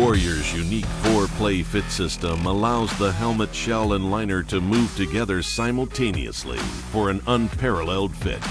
Warrior's unique four-play fit system allows the helmet shell and liner to move together simultaneously for an unparalleled fit.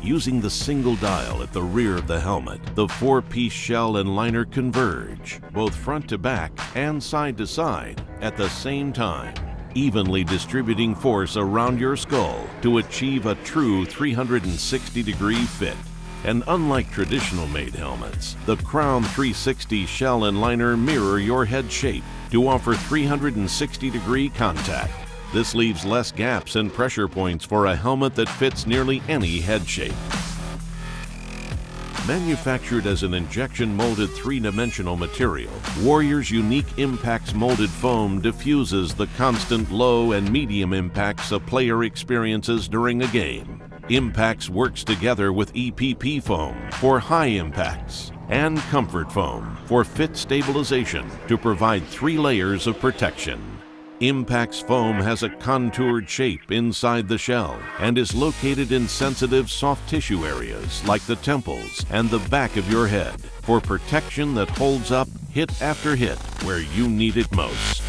Using the single dial at the rear of the helmet, the four-piece shell and liner converge, both front to back and side to side, at the same time, evenly distributing force around your skull to achieve a true 360-degree fit. And unlike traditional made helmets, the Krown 360 shell and liner mirror your head shape to offer 360 degree contact. This leaves less gaps and pressure points for a helmet that fits nearly any head shape. Manufactured as an injection molded three dimensional material, Warrior's unique Impax molded foam diffuses the constant low and medium impacts a player experiences during a game. Impax works together with EPP foam for high impacts and Comfort foam for fit stabilization to provide three layers of protection. Impax foam has a contoured shape inside the shell and is located in sensitive soft tissue areas like the temples and the back of your head for protection that holds up hit after hit where you need it most.